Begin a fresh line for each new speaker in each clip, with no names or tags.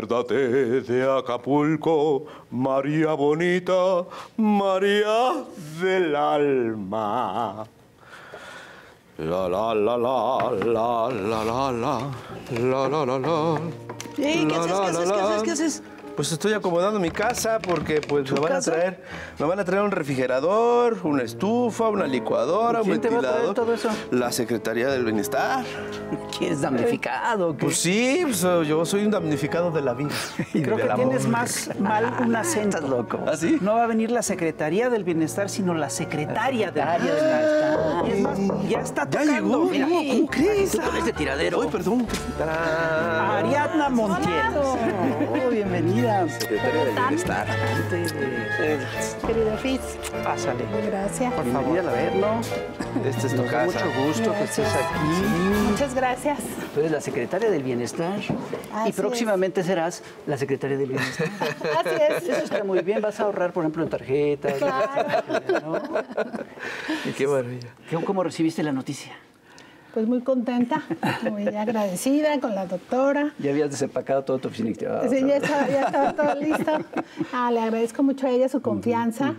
Acuérdate de Acapulco, María bonita, María del alma. La la la la la la la la la la la la.
¿qué haces? ¿Qué haces? ¿Qué haces? ¿Qué haces?
Pues estoy acomodando mi casa porque pues me van a traer, me van a traer un refrigerador, una estufa, una licuadora, un
¿Quién te va a traer
ventilador.
todo eso?
La Secretaría del Bienestar.
¿Quién es damnificado? ¿Qué?
Pues sí, pues, yo soy un damnificado de la vida. y
Creo que
amor.
tienes más mal un acento.
Estás loco.
¿Ah, sí?
No va a venir la Secretaría del Bienestar, sino la Secretaria del
Secretaria del
Bienestar.
Bienestar.
Es más, ya está
Ya
tocando.
llegó,
Mira,
no, ¿cómo crees?
Tú con este tiradero.
Ay, perdón. Tarán.
Ariadna Montiel. Oh, bienvenida.
Secretaría del Bienestar.
Querido Fitz,
Pásale.
gracias.
Por favor, a verlo.
Esta es tu casa.
mucho gusto que estés aquí.
Muchas gracias.
Tú eres la secretaria del bienestar
Así
y
es.
próximamente serás la secretaria del bienestar.
Así es.
Eso está muy bien. Vas a ahorrar, por ejemplo, en tarjetas. ¿no?
Y qué maravilla.
¿Cómo- ¿Cómo recibiste la noticia?
Pues muy contenta, muy agradecida con la doctora.
Ya habías desempacado toda tu oficina. ah,
Sí, ya estaba, ya estaba todo listo. Ah, le agradezco mucho a ella su confianza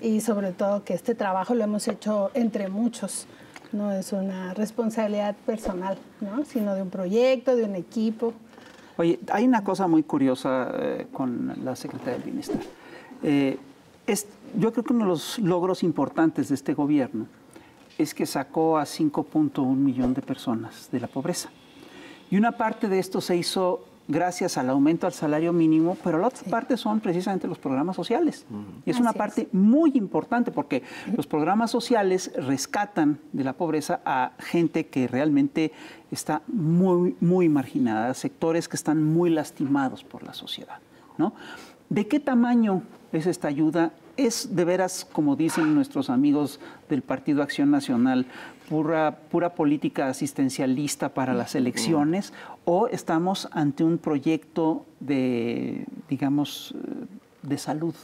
y sobre todo que este trabajo lo hemos hecho entre muchos. No es una responsabilidad personal, ¿no? sino de un proyecto, de un equipo.
Oye, hay una cosa muy curiosa eh, con la Secretaría del Bienestar. Eh, es, yo creo que uno de los logros importantes de este gobierno es que sacó a 5.1 millón de personas de la pobreza. Y una parte de esto se hizo gracias al aumento al salario mínimo, pero la otra parte son precisamente los programas sociales. Y es una
es.
parte muy importante porque los programas sociales rescatan de la pobreza a gente que realmente está muy, muy marginada, sectores que están muy lastimados por la sociedad. ¿no? ¿De qué tamaño es esta ayuda? ¿Es de veras, como dicen nuestros amigos del Partido Acción Nacional, pura, pura política asistencialista para las elecciones? ¿O estamos ante un proyecto de, digamos, eh, de salud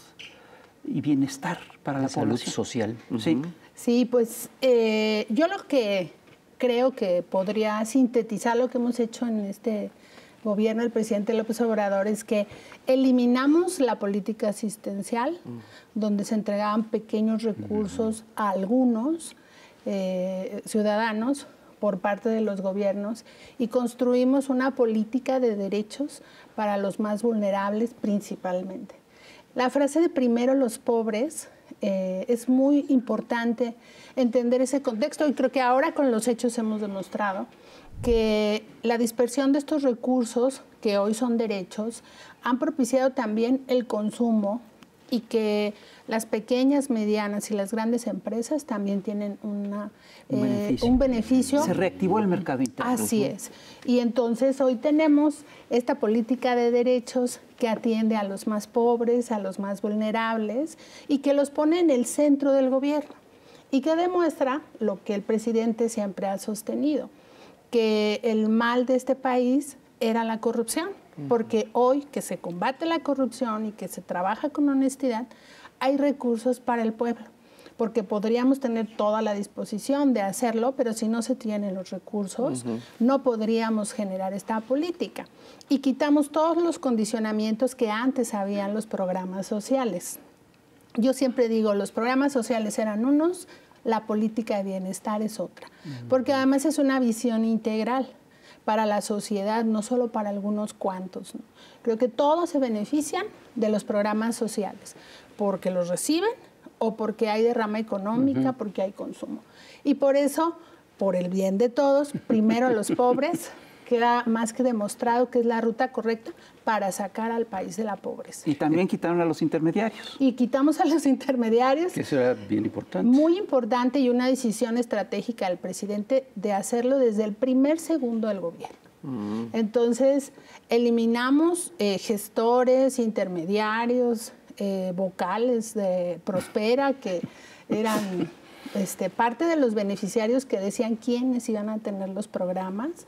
y bienestar para la
salud
población?
social.
Sí.
Sí, pues eh, yo lo que creo que podría sintetizar lo que hemos hecho en este gobierno del presidente López Obrador es que eliminamos la política asistencial, donde se entregaban pequeños recursos a algunos eh, ciudadanos por parte de los gobiernos y construimos una política de derechos para los más vulnerables principalmente. La frase de primero los pobres eh, es muy importante entender ese contexto y creo que ahora con los hechos hemos demostrado que la dispersión de estos recursos, que hoy son derechos, han propiciado también el consumo y que las pequeñas, medianas y las grandes empresas también tienen una,
Un
eh,
beneficio.
un beneficio
Se reactivó el mercado interno.
Así es. Y entonces hoy tenemos esta política de derechos que atiende a los más pobres, a los más vulnerables y que los pone en el centro del gobierno y que demuestra lo que el presidente siempre ha sostenido, que el mal de este país era la corrupción, porque hoy que se combate la corrupción y que se trabaja con honestidad, hay recursos para el pueblo porque podríamos tener toda la disposición de hacerlo, pero si no se tienen los recursos, no podríamos generar esta política. Y quitamos todos los condicionamientos que antes habían los programas sociales. Yo siempre digo, los programas sociales eran unos, la política de bienestar es otra, porque además es una visión integral para la sociedad, no solo para algunos cuantos. ¿no? Creo que todos se benefician de los programas sociales, porque los reciben o porque hay derrama económica, porque hay consumo. Y por eso, por el bien de todos, primero los pobres, queda más que demostrado que es la ruta correcta para sacar al país de la pobreza.
Y también quitaron a los intermediarios.
Y quitamos a los intermediarios,
Que eso era bien importante.
muy importante y una decisión estratégica del presidente de hacerlo desde el primer segundo del gobierno. Entonces, eliminamos eh, gestores, intermediarios, eh, vocales de Prospera, que eran este, parte de los beneficiarios que decían quiénes iban a tener los programas.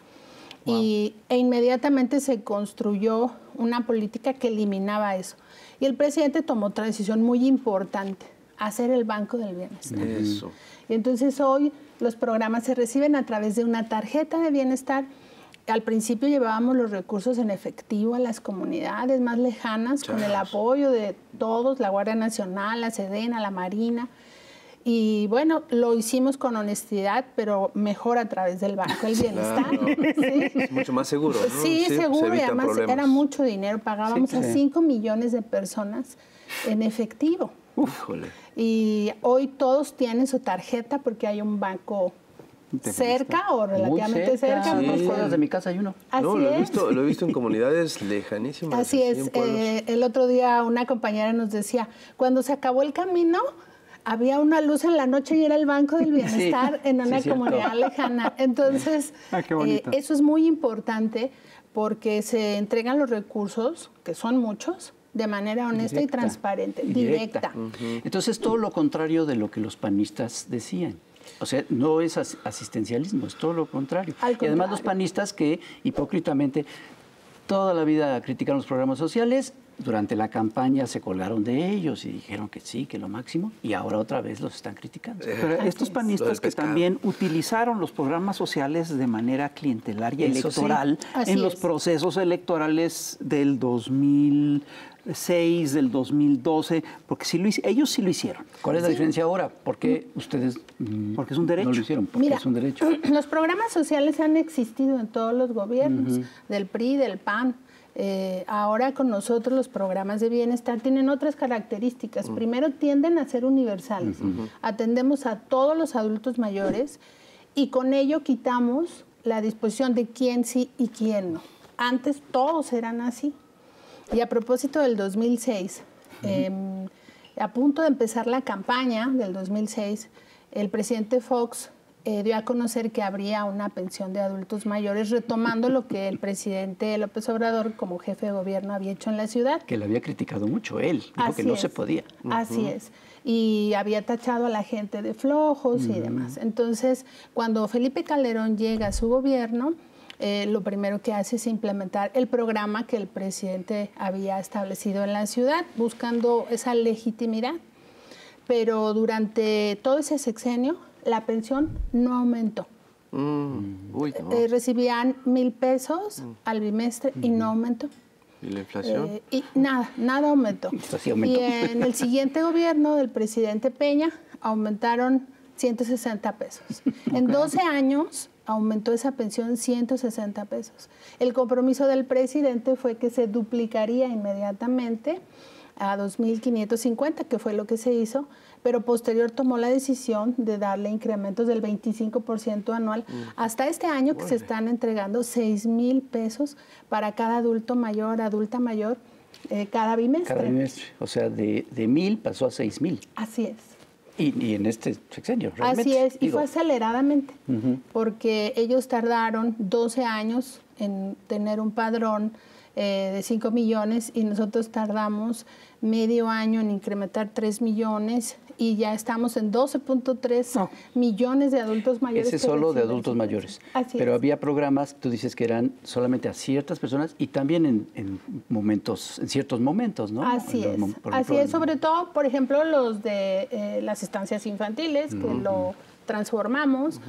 Y, e inmediatamente se construyó una política que eliminaba eso. Y el presidente tomó otra decisión muy importante, hacer el Banco del Bienestar.
Eso.
Y entonces hoy los programas se reciben a través de una tarjeta de bienestar al principio llevábamos los recursos en efectivo a las comunidades más lejanas con el apoyo de todos, la Guardia Nacional, la Sedena, la Marina. Y bueno, lo hicimos con honestidad, pero mejor a través del Banco del Bienestar.
Sí. Es mucho más seguro. ¿no?
Sí,
se
seguro. Y
evitan
además
problemas.
era mucho dinero. Pagábamos a
Sí.
5 millones de personas en efectivo.
Híjole.
Y hoy todos tienen su tarjeta porque hay un banco cerca o relativamente cerca.
Muy
Sí.
Dos cuadras de mi casa hay uno.
Así
no, lo he, visto, lo he visto en comunidades lejanísimas.
Así es. eh, el otro día una compañera nos decía, cuando se acabó el camino, había una luz en la noche y era el Banco del Bienestar en una
sí, cierto.
comunidad lejana. Entonces,
Ah,
eh, eso es muy importante porque se entregan los recursos, que son muchos, de manera honesta y
Directa.
transparente,
Y
directa.
Entonces, todo lo contrario de lo que los panistas decían. O sea, no es as- asistencialismo, es todo lo contrario. Y además los panistas que hipócritamente toda la vida criticaron los programas sociales, durante la campaña se colgaron de ellos y dijeron que sí, que lo máximo, y ahora otra vez los están criticando.
Pero estos panistas que también utilizaron los programas sociales de manera clientelar y
Eso
electoral en los
es.
procesos electorales del 2006, del 2012, porque sí lo ellos sí lo hicieron.
¿Cuál es la diferencia ahora? ¿Por qué ustedes mm,
Porque es un
no
derecho.
lo hicieron? Porque
Mira,
es un derecho.
los programas sociales han existido en todos los gobiernos, del PRI, del PAN. Eh, ahora con nosotros los programas de bienestar tienen otras características. Primero tienden a ser universales. Atendemos a todos los adultos mayores y con ello quitamos la disposición de quién sí y quién no. Antes todos eran así. Y a propósito del 2006, em, a punto de empezar la campaña del 2006, el presidente Fox eh, dio a conocer que habría una pensión de adultos mayores, retomando lo que el presidente López Obrador, como jefe de gobierno, había hecho en la ciudad.
Que le había criticado mucho él, dijo que
Así
no
es.
se podía.
Así es. Y había tachado a la gente de flojos y demás. Entonces, cuando Felipe Calderón llega a su gobierno, eh, lo primero que hace es implementar el programa que el presidente había establecido en la ciudad, buscando esa legitimidad. Pero durante todo ese sexenio, la pensión no aumentó.
Mm, Uy, no.
Eh, recibían mil pesos al bimestre y no aumentó.
¿Y la inflación?
Eh, y nada, nada aumentó.
Esto sí aumentó.
Y en el siguiente gobierno del presidente Peña aumentaron 160 pesos. En 12 años aumentó esa pensión 160 pesos. El compromiso del presidente fue que se duplicaría inmediatamente a 2.550, que fue lo que se hizo, pero posterior tomó la decisión de darle incrementos del 25% anual hasta este año que se están entregando 6 mil pesos para cada adulto mayor, adulta mayor, eh, cada bimestre.
Cada bimestre. O sea, de, de mil pasó a seis mil.
Así es.
Y, y en este sexenio, realmente.
Así es, y
digo,
fue aceleradamente, porque ellos tardaron 12 años en tener un padrón eh, de 5 millones y nosotros tardamos medio año en incrementar 3 millones y ya estamos en 12.3
No.
millones de adultos mayores.
Ese solo de adultos mayores.
Así
Pero
es.
había programas, tú dices que eran solamente a ciertas personas y también en, en momentos, en ciertos momentos, ¿no?
Así
los
es, así es, sobre todo, por ejemplo, los de eh, las estancias infantiles, que lo transformamos,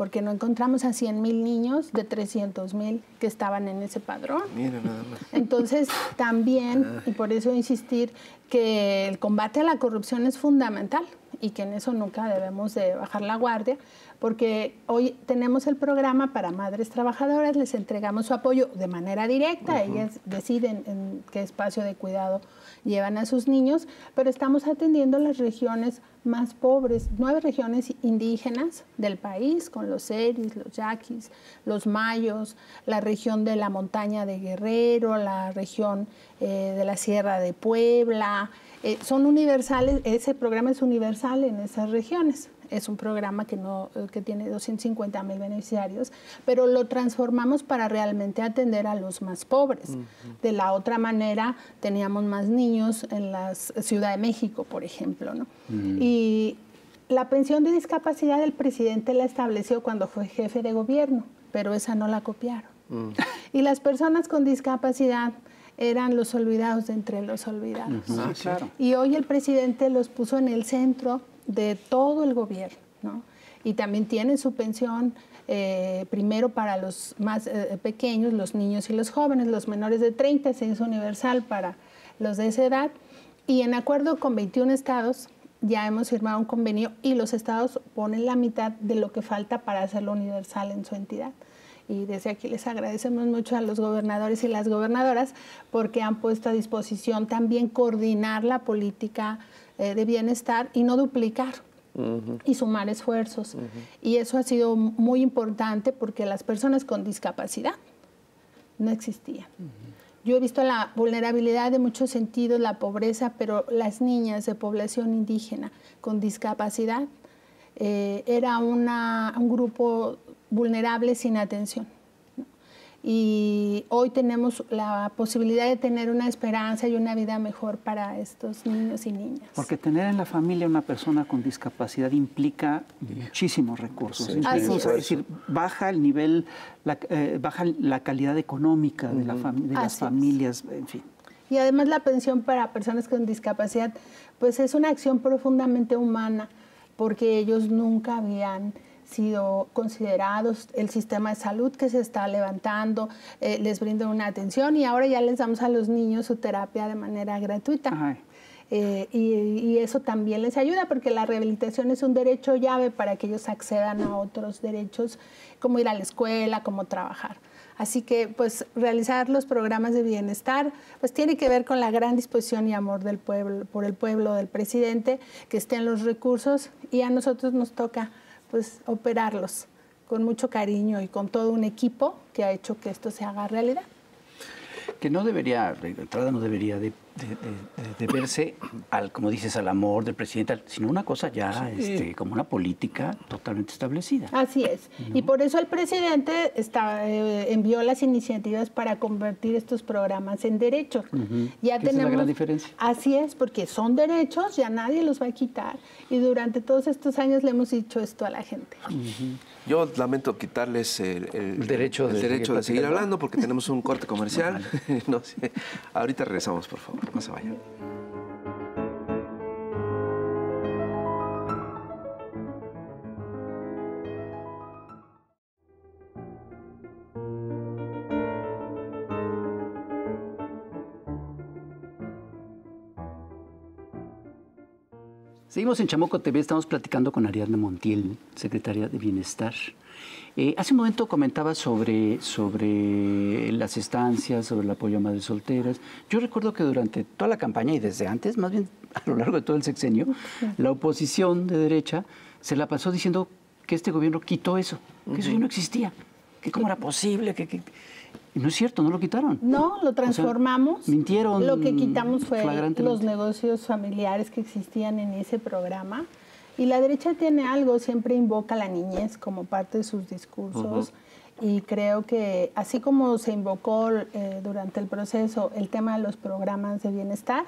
porque no encontramos a 100 mil niños de 300 mil que estaban en ese padrón.
Mira nada más.
Entonces, también, y por eso insistir, que el combate a la corrupción es fundamental y que en eso nunca debemos de bajar la guardia, porque hoy tenemos el programa para madres trabajadoras, les entregamos su apoyo de manera directa, ellas deciden en qué espacio de cuidado llevan a sus niños, pero estamos atendiendo las regiones más pobres, nueve regiones indígenas del país, con los seris, los yaquis, los mayos, la región de la montaña de Guerrero, la región eh, de la Sierra de Puebla. Eh, son universales, ese programa es universal en esas regiones. Es un programa que, no, eh, que tiene 250 mil beneficiarios, pero lo transformamos para realmente atender a los más pobres. De la otra manera, teníamos más niños en la Ciudad de México, por ejemplo. ¿no? Y la pensión de discapacidad el presidente la estableció cuando fue jefe de gobierno, pero esa no la copiaron. Y las personas con discapacidad eran los olvidados de entre los olvidados.
Ah,
claro.
Y hoy el presidente los puso en el centro de todo el gobierno. ¿no? y también tienen su pensión eh, primero para los más eh, pequeños, los niños y los jóvenes, los menores de 30, se hizo universal para los de esa edad. Y en acuerdo con 21 estados, ya hemos firmado un convenio y los estados ponen la mitad de lo que falta para hacerlo universal en su entidad. Y desde aquí les agradecemos mucho a los gobernadores y las gobernadoras porque han puesto a disposición también coordinar la política eh, de bienestar y no duplicar y sumar esfuerzos. Y eso ha sido muy importante porque las personas con discapacidad no existían. Yo he visto la vulnerabilidad de muchos sentidos, la pobreza, pero las niñas de población indígena con discapacidad eh, era una, un grupo vulnerable sin atención y hoy tenemos la posibilidad de tener una esperanza y una vida mejor para estos niños y niñas.
Porque tener en la familia una persona con discapacidad implica muchísimos recursos. es. decir, baja el nivel, la, eh, baja la calidad económica de, la de las familias, en fin.
Y además la pensión para personas con discapacidad, pues es una acción profundamente humana, porque ellos nunca habían sido considerados, el sistema de salud que se está levantando, eh, les brinda una atención y ahora ya les damos a los niños su terapia de manera gratuita. Eh, y, eso también les ayuda porque la rehabilitación es un derecho llave para que ellos accedan a otros derechos como ir a la escuela, como trabajar. Así que pues realizar los programas de bienestar pues tiene que ver con la gran disposición y amor del pueblo por el pueblo del presidente, que estén los recursos y a nosotros nos toca pues operarlos con mucho cariño y con todo un equipo que ha hecho que esto se haga realidad.
Que no debería, de entrada no debería de, verse, al, como dices, al amor del presidente, sino una cosa ya este, como una política totalmente establecida.
Así es. Y por eso el presidente está, eh, envió las iniciativas para convertir estos programas en derechos.
Ya tenemos, es la gran diferencia.
Así es, porque son derechos, ya nadie los va a quitar. Y durante todos estos años le hemos dicho esto a la gente.
Yo lamento quitarles el, derecho, de, derecho de seguir hablando porque tenemos un corte comercial. no sé. Ahorita regresamos, por favor. No se vayan.
Seguimos en Chamoco TV, estamos platicando con Ariadna Montiel, secretaria de Bienestar. Eh, hace un momento comentaba sobre, sobre las estancias, sobre el apoyo a madres solteras. Yo recuerdo que durante toda la campaña y desde antes, más bien a lo largo de todo el sexenio, la oposición de derecha se la pasó diciendo que este gobierno quitó eso, que eso ya no existía, que cómo era posible, que no es cierto, no lo quitaron.
No, lo transformamos.
mintieron.
Lo que quitamos fue los negocios familiares que existían en ese programa. Y la derecha tiene algo, siempre invoca a la niñez como parte de sus discursos. Y creo que así como se invocó eh, durante el proceso el tema de los programas de bienestar,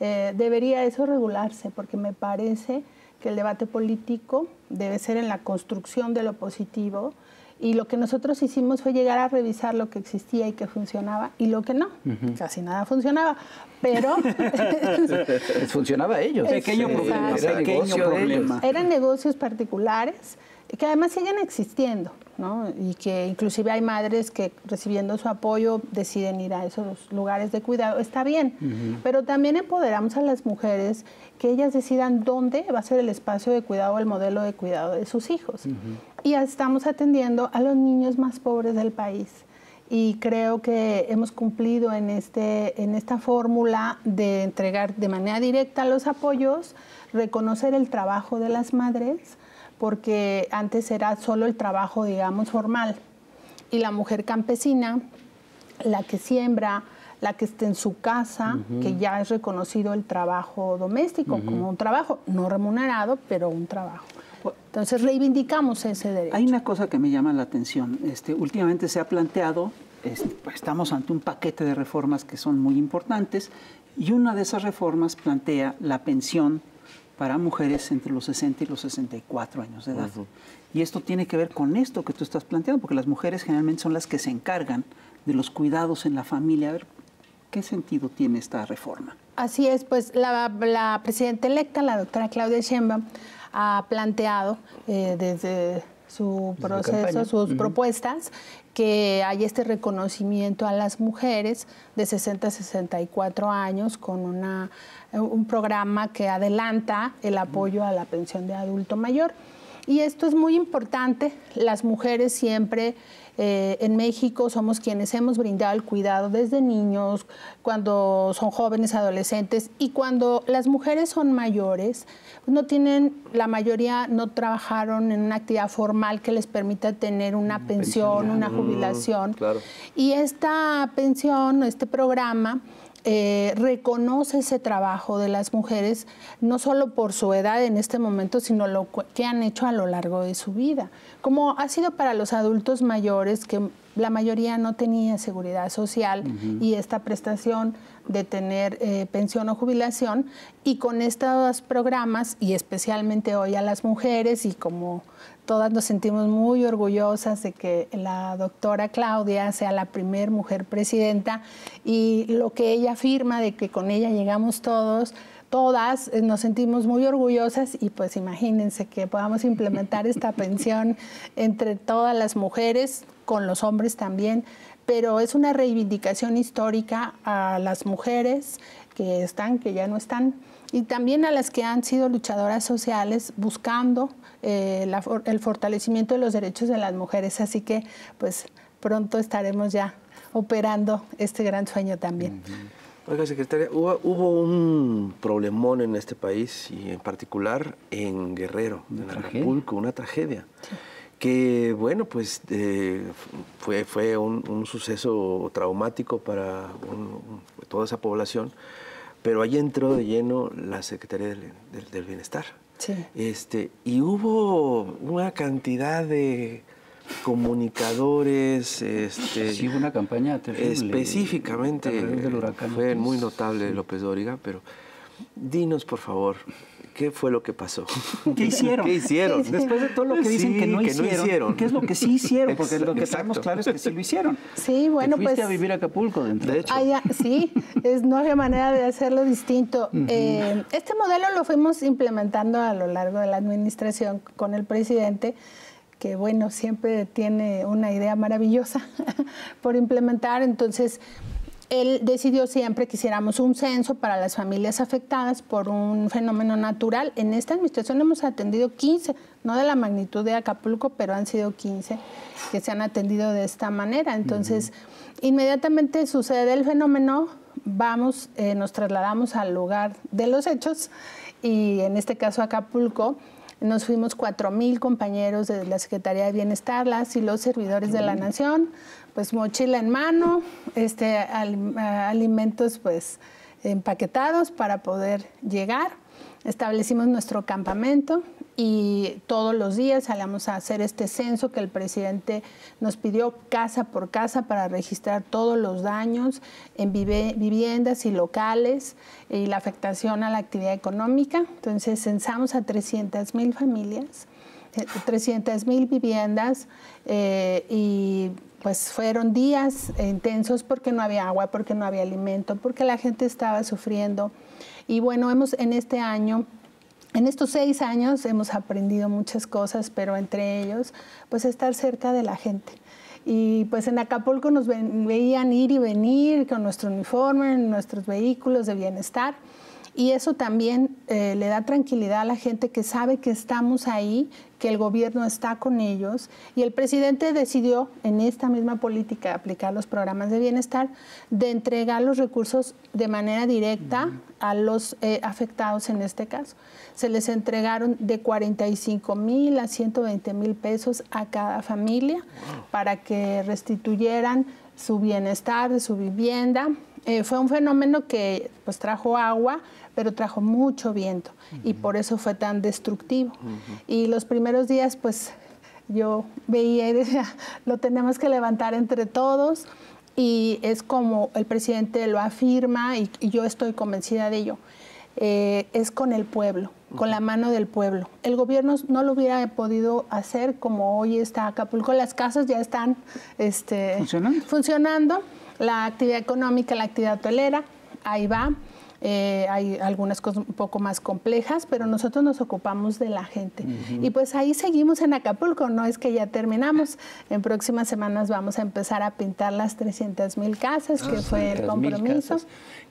eh, debería eso regularse, porque me parece que el debate político debe ser en la construcción de lo positivo, y lo que nosotros hicimos fue llegar a revisar lo que existía y que funcionaba y lo que no. Casi nada funcionaba. Pero.
funcionaba ellos.
Pequeño problema. Pequeño problema.
Eran negocios particulares que además siguen existiendo, ¿no? Y que inclusive hay madres que recibiendo su apoyo deciden ir a esos lugares de cuidado. Está bien, pero también empoderamos a las mujeres que ellas decidan dónde va a ser el espacio de cuidado, el modelo de cuidado de sus hijos y estamos atendiendo a los niños más pobres del país. Y creo que hemos cumplido en, este, en esta fórmula de entregar de manera directa los apoyos, reconocer el trabajo de las madres, porque antes era solo el trabajo, digamos, formal. Y la mujer campesina, la que siembra, la que esté en su casa, que ya es reconocido el trabajo doméstico como un trabajo, no remunerado, pero un trabajo. Entonces reivindicamos ese derecho.
Hay una cosa que me llama la atención. Este, últimamente se ha planteado, este, pues, estamos ante un paquete de reformas que son muy importantes y una de esas reformas plantea la pensión para mujeres entre los 60 y los 64 años de edad. Y esto tiene que ver con esto que tú estás planteando, porque las mujeres generalmente son las que se encargan de los cuidados en la familia. A ver, ¿qué sentido tiene esta reforma?
Así es, pues la, la presidenta electa, la doctora Claudia Sheinbaum, ha planteado eh, desde su proceso, sus propuestas, que hay este reconocimiento a las mujeres de 60 a 64 años con una, un programa que adelanta el apoyo a la pensión de adulto mayor. Y esto es muy importante. Las mujeres siempre eh, en México somos quienes hemos brindado el cuidado desde niños, cuando son jóvenes, adolescentes y cuando las mujeres son mayores, no tienen, la mayoría no trabajaron en una actividad formal que les permita tener una, pensión, una jubilación. Y esta pensión, este programa, eh, reconoce ese trabajo de las mujeres, no solo por su edad en este momento, sino lo que han hecho a lo largo de su vida. Como ha sido para los adultos mayores, que la mayoría no tenía seguridad social y esta prestación de tener eh, pensión o jubilación, y con estos programas, y especialmente hoy a las mujeres, y como todas nos sentimos muy orgullosas de que la doctora Claudia sea la primer mujer presidenta y lo que ella afirma de que con ella llegamos todos, todas eh, nos sentimos muy orgullosas y pues imagínense que podamos implementar esta pensión entre todas las mujeres, con los hombres también, pero es una reivindicación histórica a las mujeres que están, que ya no están, y también a las que han sido luchadoras sociales buscando eh, el fortalecimiento de los derechos de las mujeres. Así que pues pronto estaremos ya operando este gran sueño también.
Oiga, secretaria, hubo, un problemón en este país y en particular en Guerrero, en Acapulco, una tragedia. Que bueno, pues eh, fue, fue un, suceso traumático para toda esa población, pero ahí entró de lleno la Secretaría del Bienestar. Este, y hubo una cantidad de comunicadores. Este,
sí, una campaña terrible.
Específicamente fue muy notable López Dóriga, pero dinos por favor, ¿Qué fue lo que pasó?
¿Qué hicieron?
¿Qué hicieron?
Después de todo lo que dicen que, no, hicieron, ¿qué es lo que sí hicieron? Porque lo que sabemos claro es que sí lo hicieron.
Sí, bueno,
Te fuiste pues... a vivir a Acapulco dentro.
De hecho. sí, es, no había manera de hacerlo distinto. Eh, este modelo lo fuimos implementando a lo largo de la administración con el presidente que bueno, siempre tiene una idea maravillosa por implementar. Entonces, él decidió siempre que hiciéramos un censo para las familias afectadas por un fenómeno natural. En esta administración hemos atendido 15, no de la magnitud de Acapulco, pero han sido 15 que se han atendido de esta manera. Entonces, inmediatamente sucede el fenómeno, vamos, eh, nos trasladamos al lugar de los hechos y en este caso Acapulco. Nos fuimos 4.000 compañeros de la Secretaría de Bienestar, las y los servidores de la Nación, pues mochila en mano, este, alimentos pues empaquetados para poder llegar. Establecimos nuestro campamento y todos los días salíamos a hacer este censo que el presidente nos pidió casa por casa para registrar todos los daños en viviendas y locales y la afectación a la actividad económica. Entonces censamos a 300 mil familias, 300 eh, mil viviendas eh, y pues fueron días intensos porque no había agua, porque no había alimento, porque la gente estaba sufriendo. Y bueno, hemos en este año, en estos seis años hemos aprendido muchas cosas, pero entre ellos, pues estar cerca de la gente. Y pues en Acapulco nos veían ir y venir con nuestro uniforme, nuestros vehículos de bienestar. Y eso también eh, le da tranquilidad a la gente que sabe que estamos ahí, que el gobierno está con ellos. Y el presidente decidió en esta misma política aplicar los programas de bienestar, de entregar los recursos de manera directa a los eh, afectados en este caso. Se les entregaron de 45 mil a 120 mil pesos a cada familia para que restituyeran su bienestar de su vivienda. Eh, fue un fenómeno que pues trajo agua, pero trajo mucho viento y por eso fue tan destructivo. Y los primeros días, pues yo veía y decía, lo tenemos que levantar entre todos y es como el presidente lo afirma y, yo estoy convencida de ello. Eh, es con el pueblo, con la mano del pueblo. El gobierno no lo hubiera podido hacer como hoy está Acapulco. Las casas ya están este,
funcionando.
funcionando. La actividad económica, la actividad hotelera, ahí va. Eh, hay algunas cosas un poco más complejas, pero nosotros nos ocupamos de la gente. Y pues ahí seguimos en Acapulco, no es que ya terminamos. En próximas semanas vamos a empezar a pintar las 300 mil casas, que fue el compromiso.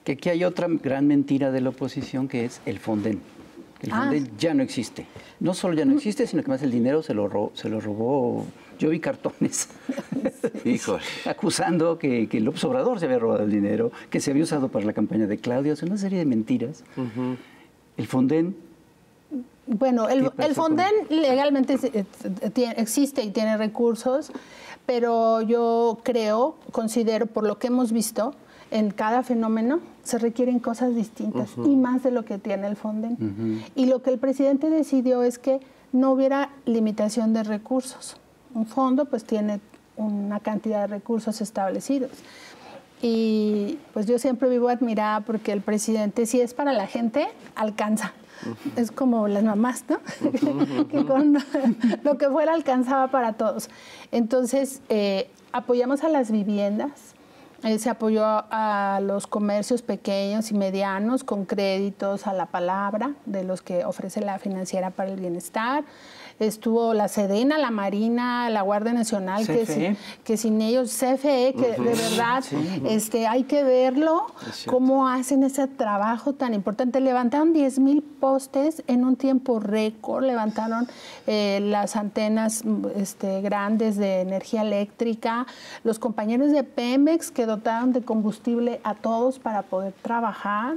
Que aquí hay otra gran mentira de la oposición que es el Fonden. El ah. Fonden ya no existe. No solo ya no existe, sino que más el dinero se lo, robó, se lo robó yo vi cartones. Acusando que, que López Obrador se había robado el dinero, que se había usado para la campaña de Claudia, o una serie de mentiras. El Fonden
bueno, el, Fonden legalmente existe y tiene recursos, pero yo creo, considero, por lo que hemos visto, en cada fenómeno se requieren cosas distintas y más de lo que tiene el Fonden. Y lo que el presidente decidió es que no hubiera limitación de recursos un fondo pues tiene una cantidad de recursos establecidos. Y pues yo siempre vivo admirada porque el presidente, si es para la gente, alcanza. Es como las mamás, ¿no? que con lo que fuera alcanzaba para todos. Entonces, eh, apoyamos a las viviendas, eh, se apoyó a los comercios pequeños y medianos con créditos a la palabra de los que ofrece la financiera para el bienestar estuvo la Sedena, la Marina, la Guardia Nacional, que, que, sin ellos, CFE, que de verdad este, hay que verlo, cómo hacen ese trabajo tan importante. Levantaron 10 mil postes en un tiempo récord, levantaron eh, las antenas este, grandes de energía eléctrica, los compañeros de Pemex que dotaron de combustible a todos para poder trabajar,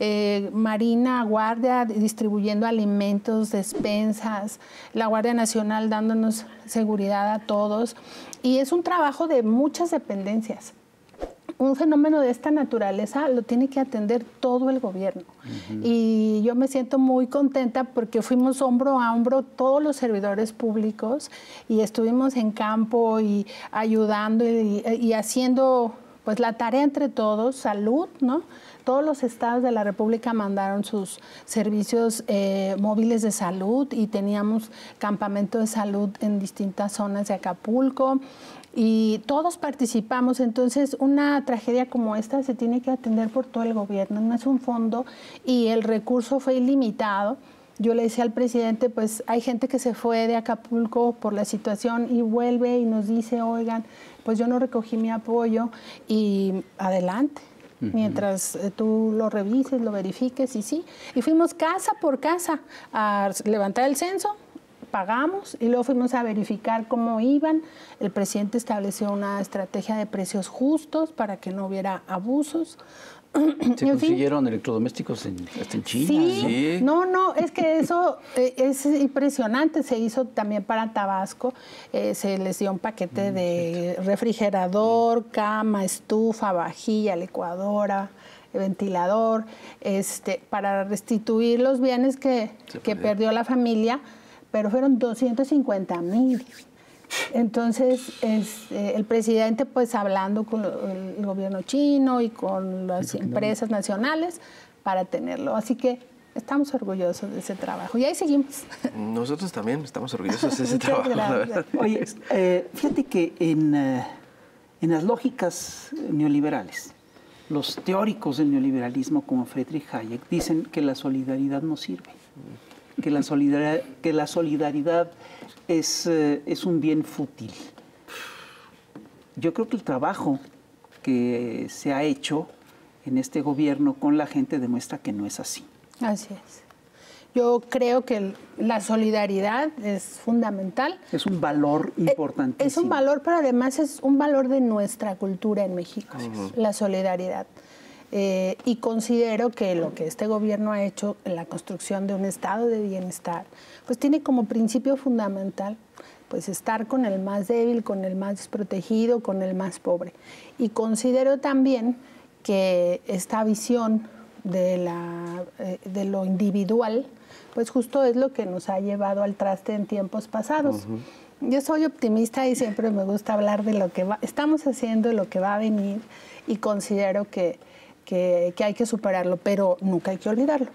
eh, Marina, Guardia distribuyendo alimentos, despensas, la Guardia Nacional dándonos seguridad a todos. Y es un trabajo de muchas dependencias. Un fenómeno de esta naturaleza lo tiene que atender todo el gobierno. Y yo me siento muy contenta porque fuimos hombro a hombro todos los servidores públicos y estuvimos en campo y ayudando y, y haciendo pues la tarea entre todos, salud, ¿no? Todos los estados de la República mandaron sus servicios eh, móviles de salud y teníamos campamento de salud en distintas zonas de Acapulco y todos participamos. Entonces, una tragedia como esta se tiene que atender por todo el gobierno, no es un fondo y el recurso fue ilimitado. Yo le decía al presidente, pues hay gente que se fue de Acapulco por la situación y vuelve y nos dice, oigan, pues yo no recogí mi apoyo y adelante mientras eh, tú lo revises, lo verifiques y sí. Y fuimos casa por casa a levantar el censo, pagamos y luego fuimos a verificar cómo iban. El presidente estableció una estrategia de precios justos para que no hubiera abusos.
¿Se consiguieron electrodomésticos en, en China?
Sí. no, no, es que eso eh, es impresionante. Se hizo también para Tabasco. Eh, se les dio un paquete mm, de refrigerador, cama, estufa, vajilla, licuadora ventilador, este, para restituir los bienes que, que perdió la familia, pero fueron 250 mil. Entonces, este, el presidente, pues hablando con el gobierno chino y con las empresas nacionales para tenerlo. Así que estamos orgullosos de ese trabajo. Y ahí seguimos.
Nosotros también estamos orgullosos de ese trabajo.
Oye, eh, fíjate que en, eh, en las lógicas neoliberales, los teóricos del neoliberalismo como Friedrich Hayek dicen que la solidaridad no sirve, que la solidaridad, que la solidaridad es, eh, es un bien fútil. Yo creo que el trabajo que se ha hecho en este gobierno con la gente demuestra que no es así.
Así es. Yo creo que la solidaridad es fundamental.
Es un valor eh, importante.
Es un valor, pero además es un valor de nuestra cultura en México, la solidaridad. Eh, y considero que lo que este gobierno ha hecho en la construcción de un estado de bienestar, pues tiene como principio fundamental pues estar con el más débil, con el más desprotegido, con el más pobre. Y considero también que esta visión de, la, eh, de lo individual, pues justo es lo que nos ha llevado al traste en tiempos pasados. Yo soy optimista y siempre me gusta hablar de lo que estamos haciendo, lo que va a venir y considero que que, hay que superarlo, pero nunca hay que olvidarlo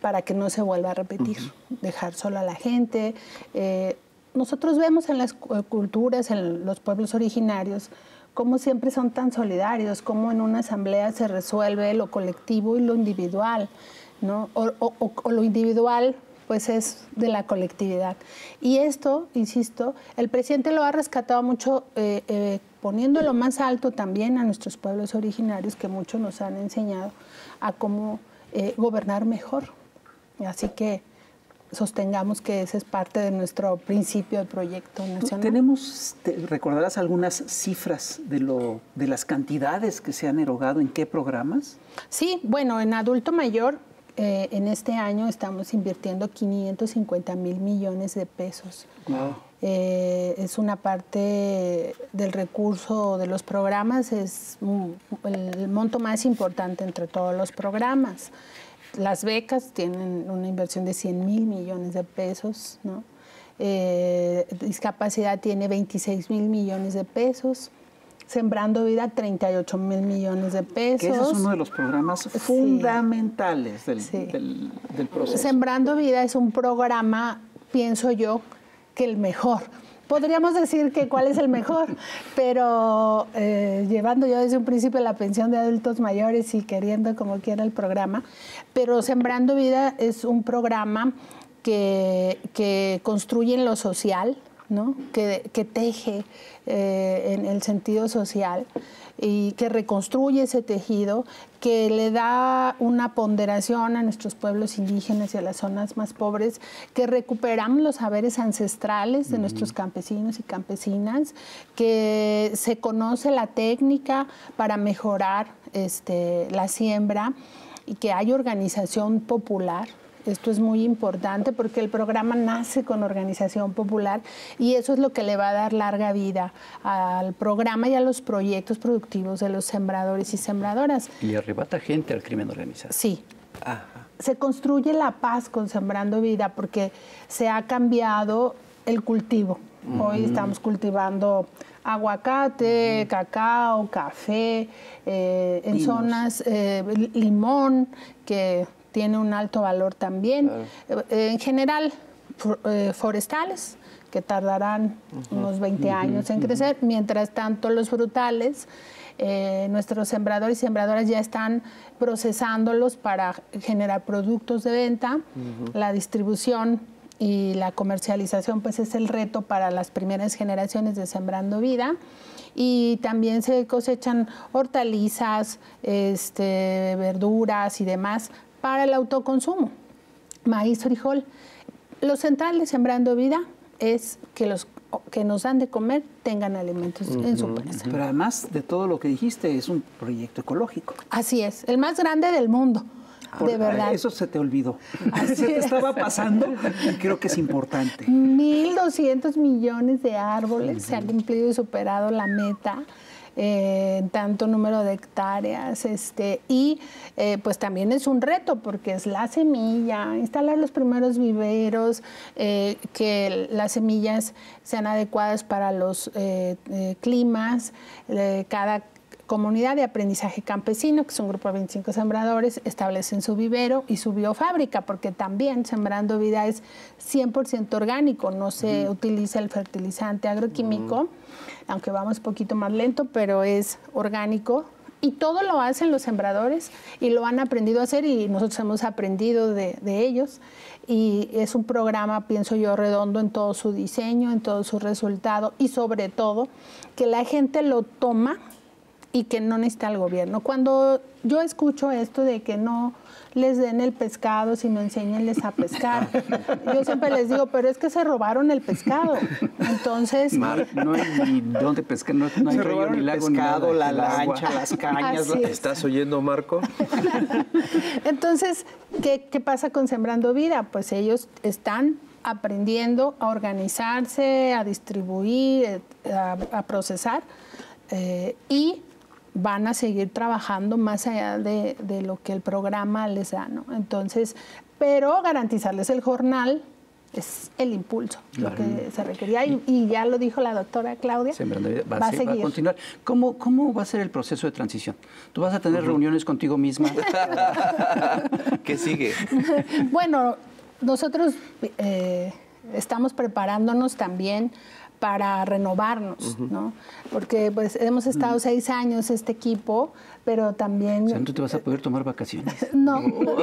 para que no se vuelva a repetir, dejar sola a la gente. Eh, nosotros vemos en las culturas, en los pueblos originarios, cómo siempre son tan solidarios, cómo en una asamblea se resuelve lo colectivo y lo individual, ¿no? o, lo individual pues es de la colectividad. Y esto, insisto, el presidente lo ha rescatado mucho eh, eh, poniéndolo más alto también a nuestros pueblos originarios que muchos nos han enseñado a cómo eh, gobernar mejor. Así que sostengamos que ese es parte de nuestro principio de proyecto nacional.
Tenemos, recordarás algunas cifras de, lo, de las cantidades que se han erogado en qué programas?
Sí, bueno, en adulto mayor, eh, en este año estamos invirtiendo 550 mil millones de pesos. Eh, es una parte del recurso de los programas, es el monto más importante entre todos los programas. Las becas tienen una inversión de 100 mil millones de pesos, ¿no? Eh, discapacidad tiene 26 mil millones de pesos. Sembrando Vida, 38 mil millones de pesos. Que
ese es uno de los programas fundamentales del, del, proceso.
Sembrando Vida es un programa, pienso yo, que el mejor. Podríamos decir que cuál es el mejor, pero eh, llevando yo desde un principio la pensión de adultos mayores y queriendo como quiera el programa, pero Sembrando Vida es un programa que, que construye en lo social, ¿no? que, que teje eh, en el sentido social y que reconstruye ese tejido, que le da una ponderación a nuestros pueblos indígenas y a las zonas más pobres, que recuperamos los saberes ancestrales de nuestros campesinos y campesinas, que se conoce la técnica para mejorar este, la siembra y que hay organización popular esto es muy importante porque el programa nace con organización popular y eso es lo que le va a dar larga vida al programa y a los proyectos productivos de los sembradores y sembradoras.
Y arrebata gente al crimen organizado.
Sí. Se construye la paz con Sembrando Vida porque se ha cambiado el cultivo. Hoy estamos cultivando aguacate, cacao, café, eh, en zonas eh, limón, que tiene un alto valor también. Eh, en general, eh, forestales, que tardarán unos 20 años en crecer. Mientras tanto, los frutales, eh, nuestros sembradores y sembradoras ya están procesándolos para generar productos de venta. La distribución y la comercialización pues es el reto para las primeras generaciones de Sembrando Vida y también se cosechan hortalizas, este, verduras y demás para el autoconsumo. Maíz, frijol. Lo central de Sembrando Vida es que los que nos dan de comer tengan alimentos en su casa.
Pero además de todo lo que dijiste, es un proyecto ecológico.
Así es, el más grande del mundo. de verdad.
Eso se te olvidó. Así se te estaba pasando y creo que es importante.
1.200 millones de árboles se han cumplido y superado la meta en tanto número de hectáreas. Este, y eh, pues también es un reto porque es la semilla, instalar los primeros viveros, eh, que las semillas sean adecuadas para los eh, climas, cada comunidad de aprendizaje campesino, que es un grupo de 25 sembradores, establecen su vivero y su biofábrica, porque también Sembrando Vida es 100% orgánico, no se utiliza el fertilizante agroquímico aunque vamos un poquito más lento, pero es orgánico. Y todo lo hacen los sembradores y lo han aprendido a hacer y nosotros hemos aprendido de, ellos. Y es un programa, pienso yo, redondo en todo su diseño, en todo su resultado y sobre todo que la gente lo toma y que no necesita el gobierno. Cuando yo escucho esto de que no les den el pescado, sino enséñenles a pescar. Yo siempre les digo, pero es que se robaron el pescado. Entonces...
no hay ni dónde pescar, no, hay
se robaron el pescado, la lancha, las cañas.
¿Estás oyendo, Marco?
Entonces, ¿qué, ¿qué pasa con Sembrando Vida? Pues ellos están aprendiendo a organizarse, a distribuir, eh, a, procesar eh, y van a seguir trabajando más allá de, lo que el programa les da, ¿no? Entonces, pero garantizarles el jornal es el impulso, lo que se requería. Y, ya lo dijo la doctora Claudia.
va, a, seguir. continuar. ¿Cómo, ¿Cómo va a ser el proceso de transición? ¿Tú vas a tener reuniones contigo misma?
¿Qué sigue?
bueno, nosotros eh, estamos preparándonos también para renovarnos, ¿no? Porque pues hemos estado seis años este equipo, pero también...
O te vas a poder tomar vacaciones.
No, no.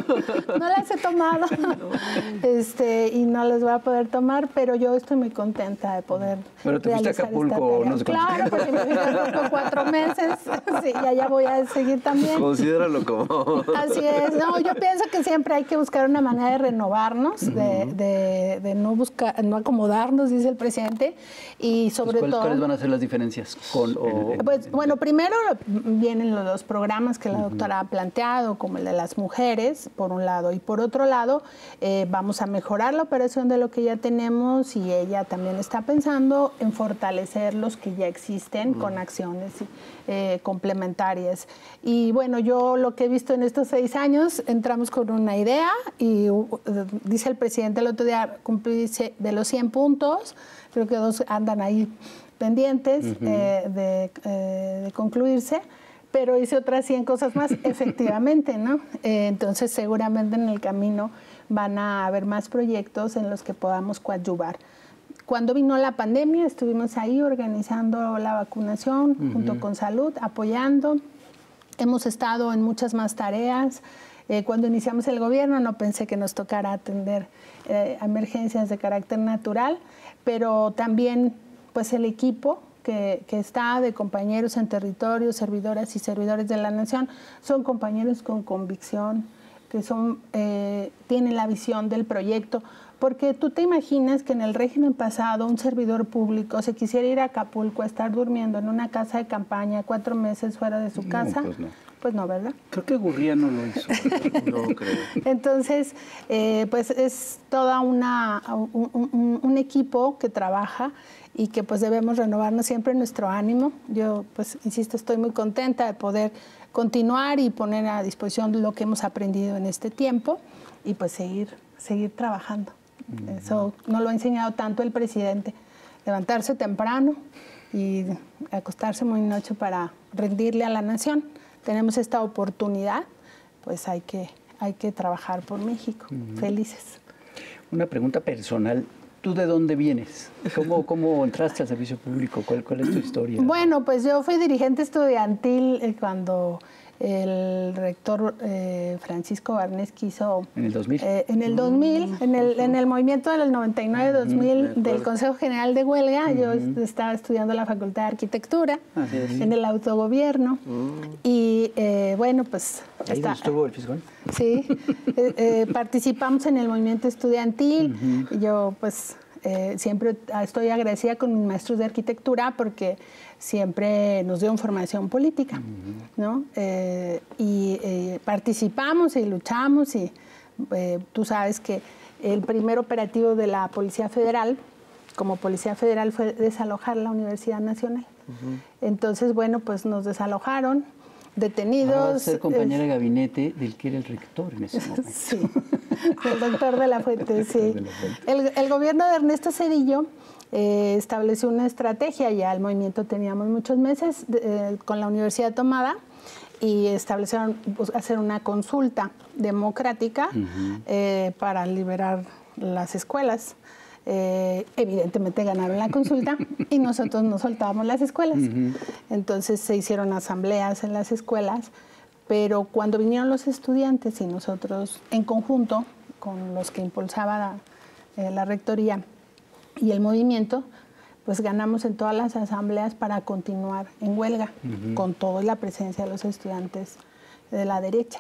Las he tomado. Este, y no las voy a poder tomar, pero yo estoy muy contenta de poder
Pero te fuiste a Acapulco, no sé
Claro, porque me fui a Acapulco cuatro meses, sí, y allá voy a seguir también.
Considéralo como...
Así es, no, yo pienso que siempre hay que buscar una manera de renovarnos, de, de, no buscar, no acomodarnos, dice el presidente, y sobre todo...
¿Cuáles van a ser las diferencias? Con,
pues, bueno, primero vienen los programas que la doctora ha planteado, como el de las mujeres, por un lado, y por otro lado, eh, vamos a mejorar la operación de lo que ya tenemos y ella también está pensando en fortalecer los que ya existen con acciones eh, complementarias. Y bueno, yo lo que he visto en estos seis años, entramos con una idea y uh, dice el presidente el otro día, cumplirse de los 100 puntos, creo que dos andan ahí pendientes eh, de, concluirse pero hice otras 100 cosas más, efectivamente, ¿no? entonces, seguramente en el camino van a haber más proyectos en los que podamos coadyuvar. Cuando vino la pandemia, estuvimos ahí organizando la vacunación junto con salud, apoyando. Hemos estado en muchas más tareas. Eh, cuando iniciamos el gobierno no pensé que nos tocara atender eh, emergencias de carácter natural, pero también pues el equipo que, está de compañeros en territorio, servidoras y servidores de la nación, son compañeros con convicción, que son, eh, tienen la visión del proyecto. Porque tú te imaginas que en el régimen pasado un servidor público se quisiera ir a Acapulco a estar durmiendo en una casa de campaña cuatro meses fuera de su casa. pues, no. Pues no. ¿verdad?
Creo que Gurría no lo hizo.
no creo.
Entonces, eh, pues es toda una un, equipo que trabaja y que pues debemos renovarnos siempre nuestro ánimo. Yo pues insisto, estoy muy contenta de poder continuar y poner a disposición lo que hemos aprendido en este tiempo y pues seguir seguir trabajando. Eso no lo ha enseñado tanto el presidente. Levantarse temprano y acostarse muy noche para rendirle a la nación. Tenemos esta oportunidad, pues hay que, hay que trabajar por México. Felices.
Una pregunta personal. ¿Tú de dónde vienes? ¿Cómo, cómo entraste al servicio público? ¿Cuál, ¿Cuál, es tu historia?
Bueno, pues yo fui dirigente estudiantil eh, cuando el rector eh, Francisco Barnes quiso...
¿En el 2000?
Eh, en el 2000, en el, en el movimiento del 99-2000 del Consejo General de Huelga, yo estaba estudiando la Facultad de Arquitectura, en el autogobierno, y eh, bueno, pues...
¿Ahí estuvo el fiscal?
Sí, participamos en el movimiento estudiantil, yo pues siempre estoy agradecida con mis maestros de arquitectura porque siempre nos dio información política, ¿no? Eh, y eh, participamos y luchamos y eh, tú sabes que el primer operativo de la Policía Federal, como Policía Federal, fue desalojar la Universidad Nacional. Entonces, bueno, pues nos desalojaron, detenidos.
ser compañera de gabinete del que era el rector en ese momento.
sí, el doctor de la Fuente, sí. El, el gobierno de Ernesto Cedillo eh, estableció una estrategia, ya el movimiento teníamos muchos meses eh, con la universidad tomada y establecieron pues, hacer una consulta democrática eh, para liberar las escuelas. evidentemente ganaron la consulta y nosotros no soltábamos las escuelas. Entonces se hicieron asambleas en las escuelas, pero cuando vinieron los estudiantes y nosotros en conjunto con los que impulsaba la rectoría, y el movimiento, pues ganamos en todas las asambleas para continuar en huelga, con toda la presencia de los estudiantes de la derecha.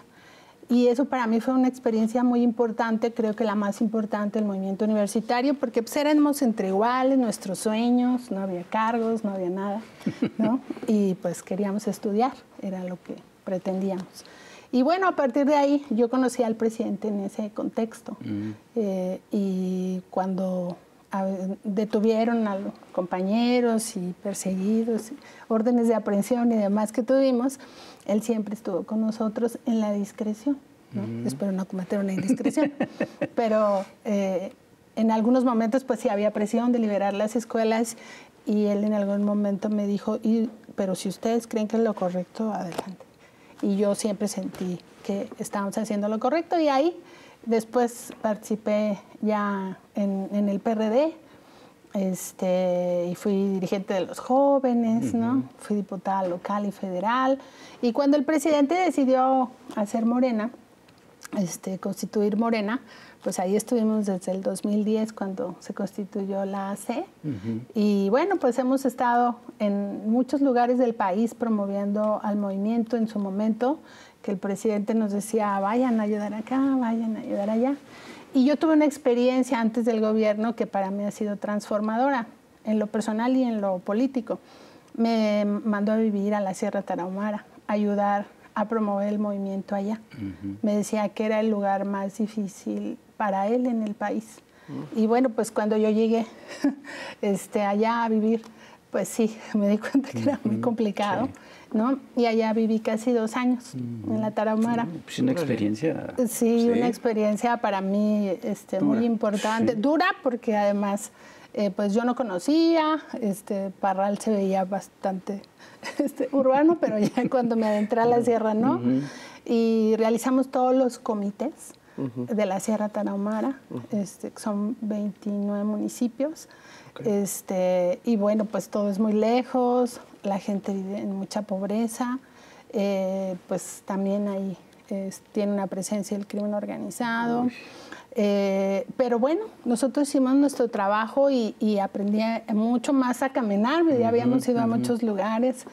Y eso para mí fue una experiencia muy importante, creo que la más importante del movimiento universitario, porque pues éramos entre iguales, nuestros sueños, no había cargos, no había nada, ¿no? y pues queríamos estudiar, era lo que pretendíamos. Y bueno, a partir de ahí yo conocí al presidente en ese contexto. Eh, y cuando detuvieron a los compañeros y perseguidos, órdenes de aprehensión y demás que tuvimos, él siempre estuvo con nosotros en la discreción. Espero no cometer una indiscreción, pero eh, en algunos momentos pues sí había presión de liberar las escuelas y él en algún momento me dijo, y, pero si ustedes creen que es lo correcto, adelante. Y yo siempre sentí que estábamos haciendo lo correcto y ahí Después participé ya en, el PRD este, y fui dirigente de los jóvenes, ¿no? Fui diputada local y federal. Y cuando el presidente decidió hacer Morena, este, constituir Morena, pues ahí estuvimos desde el 2010 cuando se constituyó la AC. Y bueno, pues hemos estado en muchos lugares del país promoviendo al movimiento en su momento, que el presidente nos decía, vayan a ayudar acá, vayan a ayudar allá. Y yo tuve una experiencia antes del gobierno que para mí ha sido transformadora, en lo personal y en lo político. Me mandó a vivir a la Sierra Tarahumara, a ayudar a promover el movimiento allá. Me decía que era el lugar más difícil para él en el país. Y bueno, pues cuando yo llegué este, allá a vivir, pues sí, me di cuenta que era muy complicado. ¿No? Y allá viví casi dos años en la Tarahumara.
Sí, pues una experiencia.
Sí, una experiencia para mí este, muy importante. Dura porque además, eh, pues yo no conocía, este, Parral se veía bastante este, urbano, pero ya cuando me adentré a la sierra, ¿no? Y realizamos todos los comités de la Sierra Tarahumara, este, son 29 municipios. Este, y bueno, pues todo es muy lejos, la gente vive en mucha pobreza, eh, pues también ahí tiene una presencia el crimen organizado. Eh, pero bueno, nosotros hicimos nuestro trabajo y, aprendí mucho más a caminar, ya habíamos ido a muchos lugares,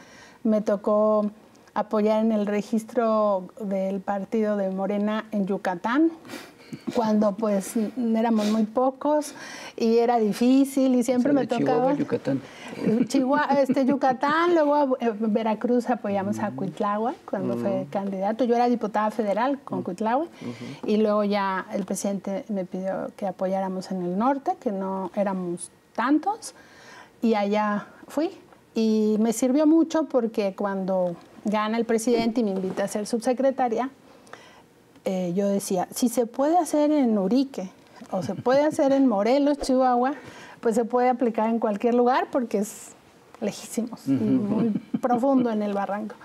me tocó apoyar en el registro del partido de Morena en Yucatán, cuando pues éramos muy pocos y era difícil y siempre me tocaba
Chihuahua, Yucatán.
Chihuahua, este Yucatán, luego en Veracruz apoyamos a Cuitláhuac cuando fue candidato. Yo era diputada federal con Cuitláhuac y luego ya el presidente me pidió que apoyáramos en el norte, que no éramos tantos y allá fui y me sirvió mucho porque cuando gana el presidente y me invita a ser subsecretaria, eh, yo decía, si se puede hacer en Urique o se puede hacer en Morelos, Chihuahua, pues se puede aplicar en cualquier lugar porque es lejísimos y muy profundo en el barranco.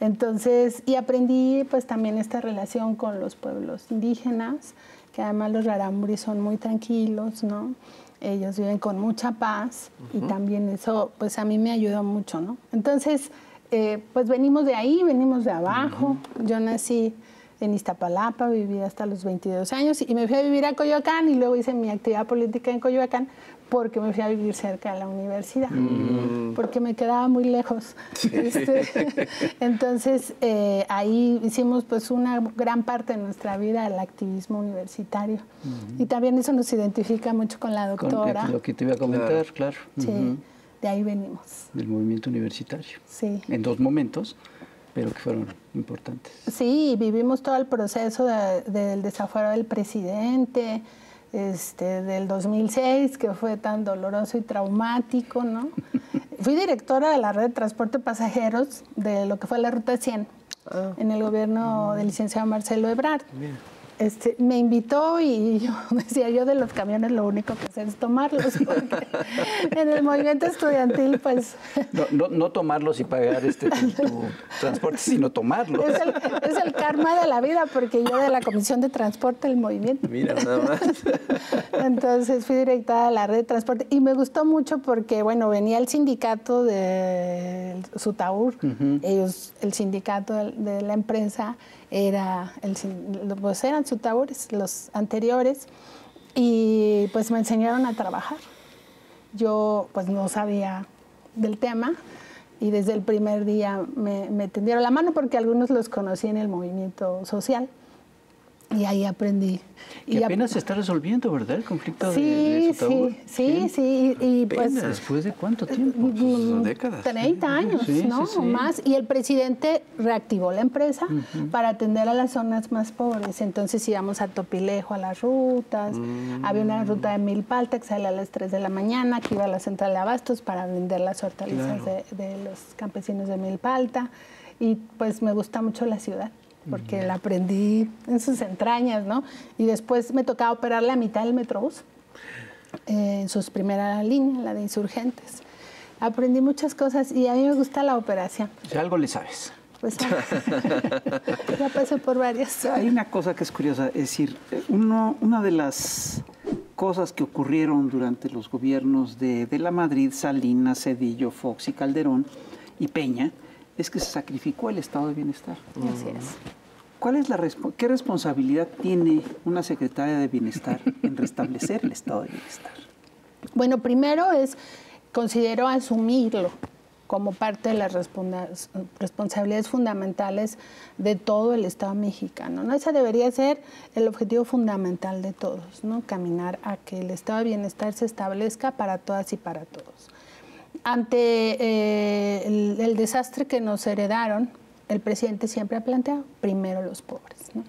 Entonces, y aprendí pues también esta relación con los pueblos indígenas, que además los rarámuris son muy tranquilos, ¿no? Ellos viven con mucha paz y también eso pues a mí me ayudó mucho, ¿no? Entonces, eh, pues venimos de ahí, venimos de abajo. Yo nací en Iztapalapa, viví hasta los 22 años y me fui a vivir a Coyoacán y luego hice mi actividad política en Coyoacán porque me fui a vivir cerca de la universidad, mm. porque me quedaba muy lejos. Este, entonces, eh, ahí hicimos pues una gran parte de nuestra vida el activismo universitario. Y también eso nos identifica mucho con la doctora.
Con lo que te iba a comentar, claro.
Sí, de ahí venimos.
Del movimiento universitario.
Sí.
En dos momentos pero que fueron importantes.
Sí, vivimos todo el proceso del desafuero del presidente, este, del 2006, que fue tan doloroso y traumático, ¿no? Fui directora de la red de transporte de pasajeros de lo que fue la Ruta 100 ah. en el gobierno del licenciado Marcelo Ebrard. Este, me invitó y yo decía, yo de los camiones lo único que sé es tomarlos, porque en el movimiento estudiantil, pues...
No, tomarlos y pagar este, tu, transporte, sino tomarlos.
Es el, karma de la vida, porque yo de la Comisión de Transporte del movimiento.
Mira, nada más.
Entonces fui directora de la red de transporte y me gustó mucho porque, bueno, venía el sindicato de Sutaur, ellos, el sindicato de la empresa, era el, pues eran tabores los anteriores, y pues me enseñaron a trabajar. Yo pues no sabía del tema y desde el primer día me, me tendieron la mano porque algunos los conocí en el movimiento social. Y ahí aprendí.
y apenas se está resolviendo, ¿verdad? El conflicto
sí,
de,
Sí, sí, sí. Y, pues,
¿Después de cuánto tiempo?
Pues, pues décadas.
30 años, ¿no? O más. Y el presidente reactivó la empresa para atender a las zonas más pobres. Entonces íbamos a Topilejo a las rutas. Mm. Había una ruta de Milpalta que salía a las 3 de la mañana, que iba a la central de Abastos para vender las hortalizas de, de los campesinos de Milpalta. Y pues me gusta mucho la ciudad porque la aprendí en sus entrañas, ¿no? Y después me tocaba operar la mitad del Metrobús, eh, en sus primera línea, la de insurgentes. Aprendí muchas cosas y a mí me gusta la operación.
Si algo le sabes.
Pues ya pasé por varias.
Hay una cosa que es curiosa, es decir, uno, una de las cosas que ocurrieron durante los gobiernos de, de la Madrid, Salinas, Cedillo, Fox y Calderón y Peña es que se sacrificó el estado de bienestar.
Así es.
¿Cuál es la ¿Qué responsabilidad tiene una secretaria de bienestar en restablecer el estado de bienestar?
Bueno, primero es, considero asumirlo como parte de las responsabilidades fundamentales de todo el Estado mexicano. ¿no? Ese debería ser el objetivo fundamental de todos, ¿no? caminar a que el Estado de Bienestar se establezca para todas y para todos. Ante eh, el, el, desastre que nos heredaron, el presidente siempre ha planteado primero los pobres. ¿no?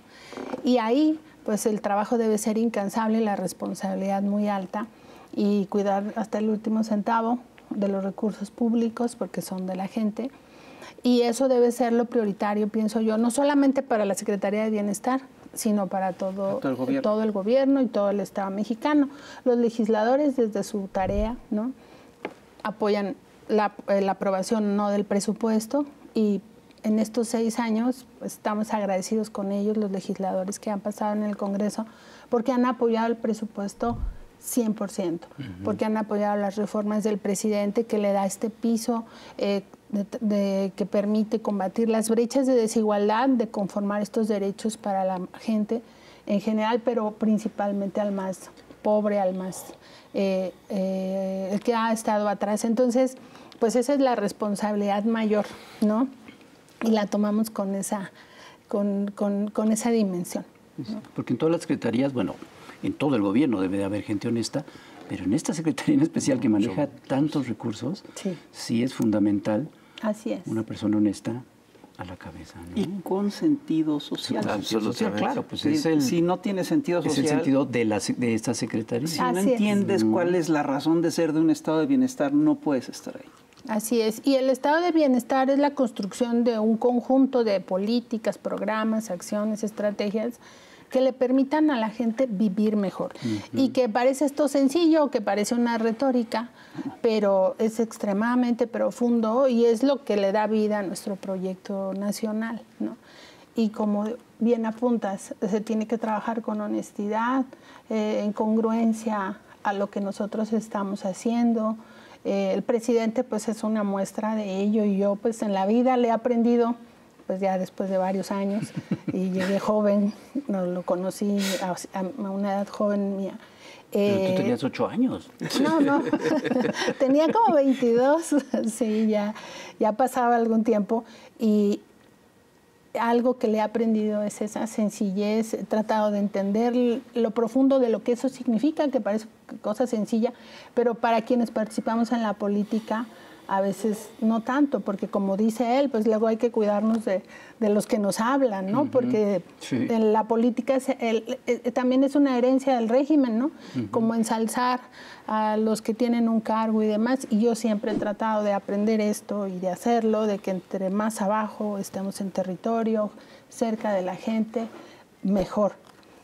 Y ahí, pues el trabajo debe ser incansable la responsabilidad muy alta y cuidar hasta el último centavo de los recursos públicos porque son de la gente. Y eso debe ser lo prioritario, pienso yo, no solamente para la Secretaría de Bienestar, sino para todo,
todo, el
todo el gobierno y todo el Estado mexicano. Los legisladores desde su tarea ¿no? Apoyan la, la aprobación no del presupuesto y en estos seis años pues, estamos agradecidos con ellos, los legisladores que han pasado en el Congreso, porque han apoyado el presupuesto 100%, uh -huh. porque han apoyado las reformas del presidente que le da este piso eh, de, de, que permite combatir las brechas de desigualdad, de conformar estos derechos para la gente en general, pero principalmente al más pobre, al más, eh, eh, el que ha estado atrás. Entonces, pues esa es la responsabilidad mayor, ¿no? Y la tomamos con esa, con, con, con esa dimensión.
¿no? Porque en todas las secretarías, bueno, en todo el gobierno debe de haber gente honesta, pero en esta secretaría en especial que maneja tantos recursos,
sí,
sí es fundamental
Así es.
una persona honesta a la cabeza. ¿no?
Y con sentido social.
Sí, social, claro, pues
si,
es el,
si no tiene sentido social.
es el sentido de, la, de esta secretaría.
Si no
es.
entiendes cuál es la razón de ser de un estado de bienestar, no puedes estar ahí.
Así es. Y el estado de bienestar es la construcción de un conjunto de políticas, programas, acciones, estrategias que le permitan a la gente vivir mejor. Uh -huh. Y que parece esto sencillo, que parece una retórica, pero es extremadamente profundo y es lo que le da vida a nuestro proyecto nacional. ¿no? Y como bien apuntas, se tiene que trabajar con honestidad, eh, en congruencia a lo que nosotros estamos haciendo. Eh, el presidente pues es una muestra de ello y yo pues en la vida le he aprendido pues ya después de varios años y llegué joven, no lo conocí a, a una edad joven mía.
Eh, tú tenías ocho años.
No, no, tenía como 22, sí, ya, ya pasaba algún tiempo y algo que le he aprendido es esa sencillez, he tratado de entender lo profundo de lo que eso significa, que parece cosa sencilla, pero para quienes participamos en la política, a veces no tanto, porque como dice él, pues luego hay que cuidarnos de, de los que nos hablan, ¿no? Uh -huh. Porque sí. la política es el, el, también es una herencia del régimen, ¿no? Uh -huh. Como ensalzar a los que tienen un cargo y demás. Y yo siempre he tratado de aprender esto y de hacerlo, de que entre más abajo estemos en territorio, cerca de la gente, mejor.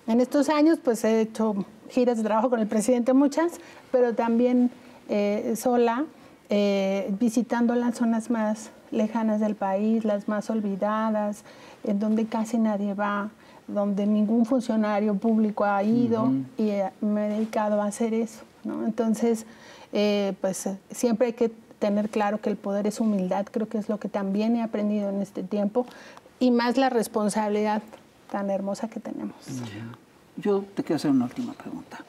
En estos años, pues he hecho giras de trabajo con el presidente muchas, pero también eh, sola eh, visitando las zonas más lejanas del país, las más olvidadas, en donde casi nadie va, donde ningún funcionario público ha ido uh -huh. y eh, me he dedicado a hacer eso. ¿no? Entonces, eh, pues siempre hay que tener claro que el poder es humildad, creo que es lo que también he aprendido en este tiempo, y más la responsabilidad tan hermosa que tenemos. Uh
-huh. Yo te quiero hacer una última pregunta.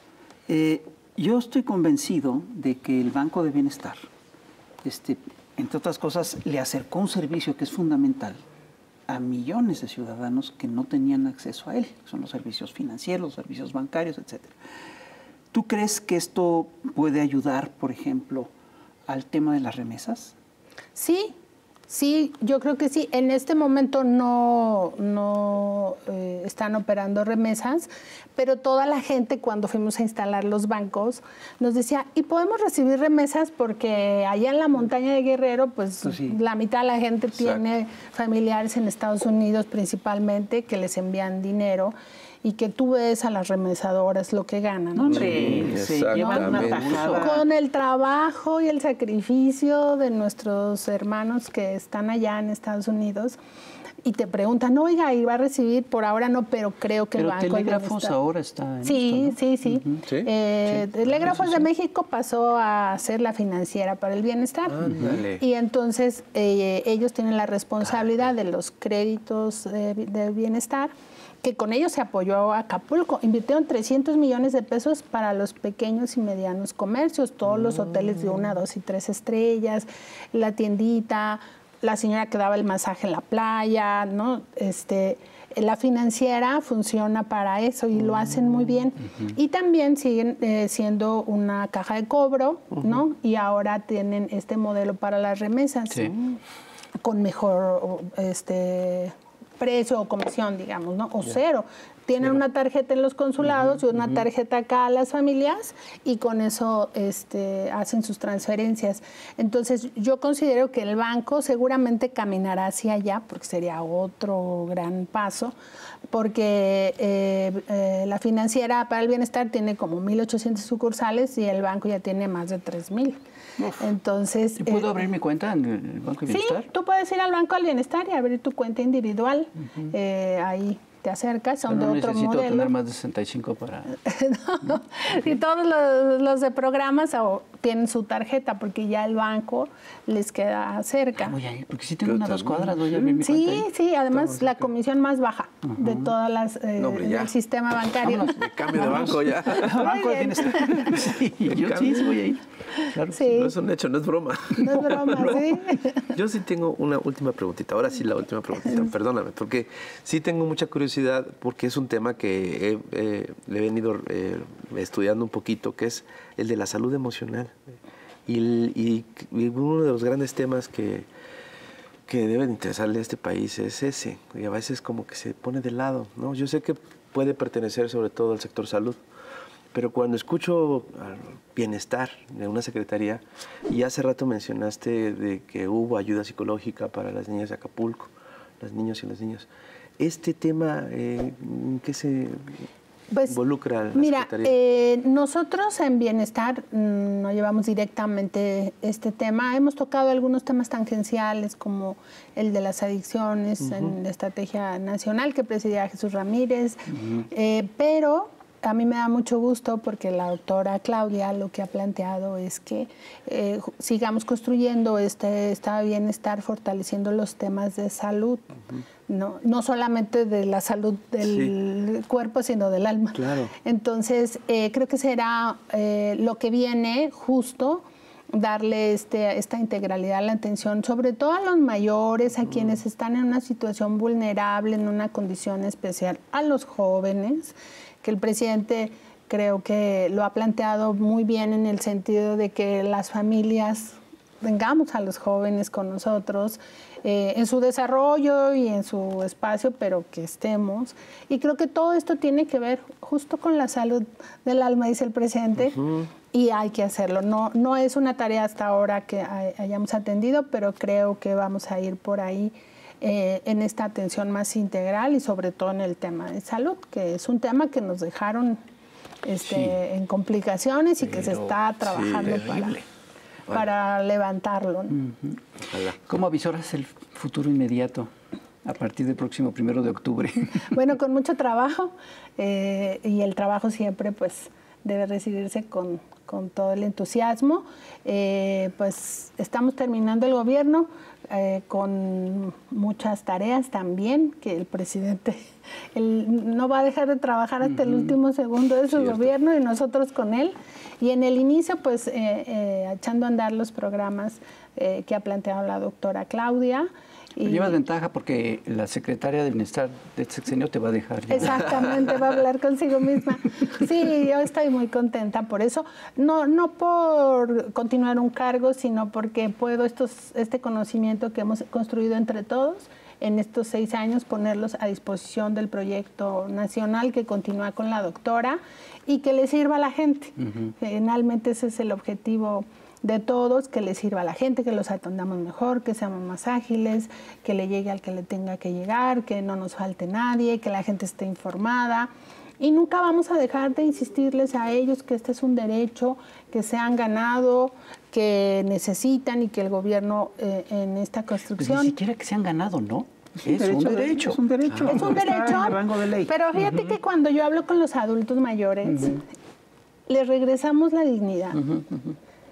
Eh, yo estoy convencido de que el Banco de Bienestar, este, entre otras cosas, le acercó un servicio que es fundamental a millones de ciudadanos que no tenían acceso a él. Son los servicios financieros, los servicios bancarios, etc. ¿Tú crees que esto puede ayudar, por ejemplo, al tema de las remesas?
Sí, Sí, yo creo que sí. En este momento no, no eh, están operando remesas, pero toda la gente cuando fuimos a instalar los bancos nos decía, ¿y podemos recibir remesas? Porque allá en la montaña de Guerrero, pues, pues sí. la mitad de la gente Exacto. tiene familiares en Estados Unidos principalmente que les envían dinero y que tú ves a las remesadoras lo que ganan.
Hombre, se llevan una tajada.
Con el trabajo y el sacrificio de nuestros hermanos que están allá en Estados Unidos, y te preguntan, oiga, y va a recibir, por ahora no, pero creo que
pero
el Banco
Telégrafos ahora está en
Sí,
esto, ¿no?
sí, sí. Eh, Telégrafos de México pasó a ser la financiera para el bienestar.
Ándale.
Y entonces eh, ellos tienen la responsabilidad de los créditos de, de bienestar que con ellos se apoyó a Acapulco. Invirtieron 300 millones de pesos para los pequeños y medianos comercios, todos los hoteles de una, dos y tres estrellas, la tiendita, la señora que daba el masaje en la playa, ¿no? Este, la financiera funciona para eso y lo hacen muy bien. Y también siguen eh, siendo una caja de cobro, ¿no? Y ahora tienen este modelo para las remesas
Sí.
con mejor este precio o comisión, digamos, ¿no? O cero. Tienen una tarjeta en los consulados y una tarjeta acá a las familias y con eso este, hacen sus transferencias. Entonces, yo considero que el banco seguramente caminará hacia allá, porque sería otro gran paso, porque eh, eh, la financiera para el bienestar tiene como 1.800 sucursales y el banco ya tiene más de 3.000. Entonces,
¿Y puedo
eh,
abrir mi cuenta en el Banco de
Sí,
Bienestar?
tú puedes ir al Banco del Bienestar y abrir tu cuenta individual. Eh, ahí te acercas, son
Pero no
de otro
necesito
modelo.
tener más de 65 para...
No, y todos los, los de programas tienen su tarjeta porque ya el banco les queda cerca.
Voy a ir, porque sí tengo unas dos cuadras, voy a mi
Sí,
ahí.
sí, además la comisión más baja de todas las eh,
No, hombre,
del sistema bancario.
Me cambio de banco ya.
Banco de
bien.
Bienestar.
Sí, yo sí, sí voy a ir. Claro.
Sí,
No es un hecho, no es broma.
no es broma, sí.
Yo sí tengo una última preguntita. Ahora sí, la última preguntita. Perdóname, porque sí tengo mucha curiosidad, porque es un tema que he, eh, le he venido eh, estudiando un poquito, que es el de la salud emocional. Y, el- y- y uno de los grandes temas que, que deben interesarle a este país es ese. Y a veces como que se pone de lado. ¿no? Yo sé que puede pertenecer sobre todo al sector salud, pero cuando escucho bienestar de una secretaría, y hace rato mencionaste de que hubo ayuda psicológica para las niñas de Acapulco, los niños y las niñas. Este tema, eh, ¿en qué se
Pues,
involucra la
Mira, eh, nosotros en Bienestar mm, no llevamos directamente este tema. Hemos tocado algunos temas tangenciales como el de las adicciones en la estrategia nacional que presidía Jesús Ramírez, Eh, pero a mí me da mucho gusto porque la doctora Claudia lo que ha planteado es que eh, sigamos construyendo este estado de bienestar, fortaleciendo los temas de salud, no, no solamente de la salud del cuerpo, sino del alma.
Claro.
Entonces, eh, creo que será eh, lo que viene justo darle este, esta integralidad, la atención, sobre todo a los mayores, a quienes están en una situación vulnerable, en una condición especial, a los jóvenes, que el presidente creo que lo ha planteado muy bien en el sentido de que las familias tengamos a los jóvenes con nosotros eh, en su desarrollo y en su espacio, pero que estemos. Y creo que todo esto tiene que ver justo con la salud del alma, dice el presidente, y hay que hacerlo. No, no es una tarea hasta ahora que hay- hayamos atendido, pero creo que vamos a ir por ahí eh, en esta atención más integral y sobre todo en el tema de salud, que es un tema que nos dejaron este, en complicaciones y que se está trabajando para, para levantarlo. ¿no?
Ojalá.
¿Cómo avisoras el futuro inmediato a partir del próximo primero de octubre?
Bueno, con mucho trabajo eh, y el trabajo siempre pues debe recibirse con, con todo el entusiasmo. Eh, pues estamos terminando el gobierno eh, con muchas tareas también que el presidente él no va a dejar de trabajar hasta el último segundo de su
Cierto.
gobierno y nosotros con él. Y en el inicio pues eh, eh, echando a andar los programas que ha planteado la doctora Claudia. Y-
Llevas ventaja porque la secretaria de Bienestar de este sexenio te va a dejar. ya.
Exactamente, va a hablar consigo misma. Sí, yo estoy muy contenta por eso. No, no por continuar un cargo, sino porque puedo estos, este conocimiento que hemos construido entre todos en estos seis años ponerlos a disposición del proyecto nacional que continúa con la doctora y que le sirva a la gente. Finalmente ese es el objetivo de todos, que le sirva a la gente, que los atendamos mejor, que seamos más ágiles, que le llegue al que le tenga que llegar, que no nos falte nadie, que la gente esté informada. Y nunca vamos a dejar de insistirles a ellos que este es un derecho que se han ganado, que necesitan y que el gobierno eh, en esta construcción...
Pues ni siquiera que se han ganado, ¿no? Es un, derecho,
Es un derecho.
Es un derecho.
rango de ley.
Pero fíjate que cuando yo hablo con los adultos mayores, les regresamos la dignidad.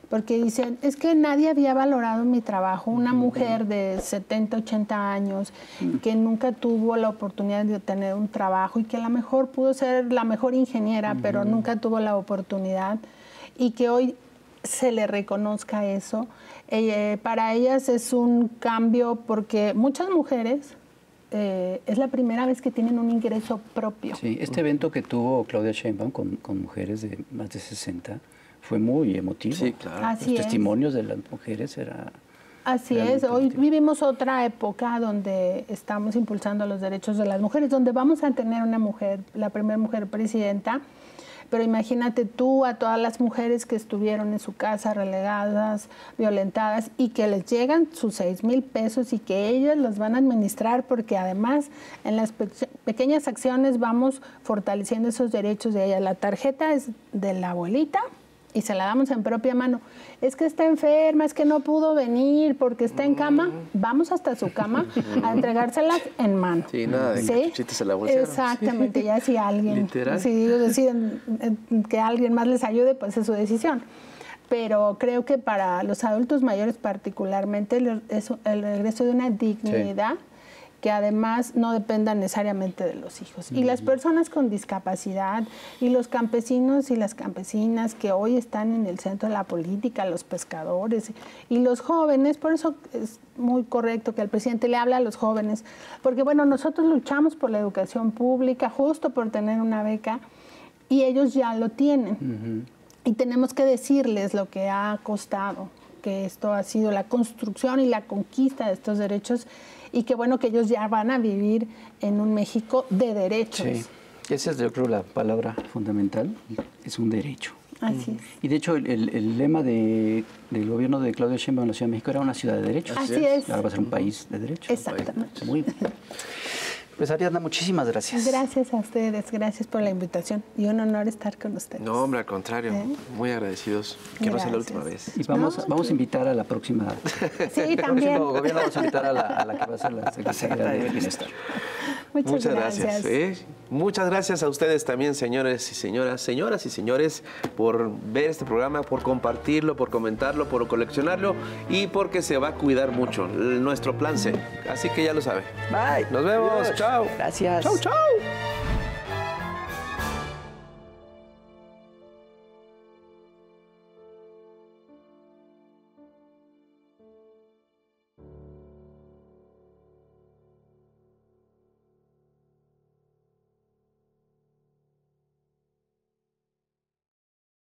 Porque dicen, es que nadie había valorado mi trabajo. Una mujer de 70, 80 años que nunca tuvo la oportunidad de tener un trabajo y que a lo mejor pudo ser la mejor ingeniera, pero nunca tuvo la oportunidad y que hoy se le reconozca eso. Eh, para ellas es un cambio porque muchas mujeres eh, es la primera vez que tienen un ingreso propio.
Sí, este evento que tuvo Claudia Sheinbaum con, con mujeres de más de 60 fue muy emotivo.
Sí, claro.
Así
Los
es.
testimonios de las mujeres era...
Así es, hoy
emotivo.
vivimos otra época donde estamos impulsando los derechos de las mujeres, donde vamos a tener una mujer, la primera mujer presidenta, pero imagínate tú a todas las mujeres que estuvieron en su casa relegadas, violentadas y que les llegan sus seis mil pesos y que ellas los van a administrar porque además en las pe- pequeñas acciones vamos fortaleciendo esos derechos de ellas. La tarjeta es de la abuelita y se la damos en propia mano. Es que está enferma, es que no pudo venir porque está en cama. Vamos hasta su cama a entregárselas en mano.
Sí, nada de cachuchitos en la bolsa.
Exactamente, ya si alguien,
Literal.
si ellos deciden eh, que alguien más les ayude, pues es su decisión. Pero creo que para los adultos mayores particularmente el, es el regreso de una dignidad que además no dependa necesariamente de los hijos. Y las personas con discapacidad y los campesinos y las campesinas que hoy están en el centro de la política, los pescadores y los jóvenes, por eso es muy correcto que el presidente le hable a los jóvenes, porque bueno, nosotros luchamos por la educación pública, justo por tener una beca, y ellos ya lo tienen. Y tenemos que decirles lo que ha costado, que esto ha sido la construcción y la conquista de estos derechos y que bueno que ellos ya van a vivir en un México de derechos.
Sí, esa es yo creo la palabra fundamental, es un derecho.
Así es.
Y de hecho el, el- el lema de- del gobierno de Claudia Sheinbaum en la Ciudad de México era una ciudad de derechos.
Así es.
Ahora va a ser un país de derechos.
Exactamente.
Muy bien. Pues Ariadna, muchísimas gracias.
Gracias a ustedes, gracias por la invitación y un honor estar con ustedes.
No, hombre, al contrario.
¿Eh?
Muy agradecidos. Que no sea la última vez.
Y vamos,
No,
vamos a invitar a la próxima.
Sí,
el
también.
próximo gobierno vamos a invitar a la, a la que va a ser la secretaria de Bienestar.
Muchas,
Muchas gracias. ¿eh? Muchas gracias a ustedes también, señores y señoras, señoras y señores, por ver este programa, por compartirlo, por comentarlo, por coleccionarlo y porque se va a cuidar mucho el- nuestro plan C. Así que ya lo sabe.
Bye.
Nos vemos.
Adiós.
Chao.
Gracias.
Chao, chao.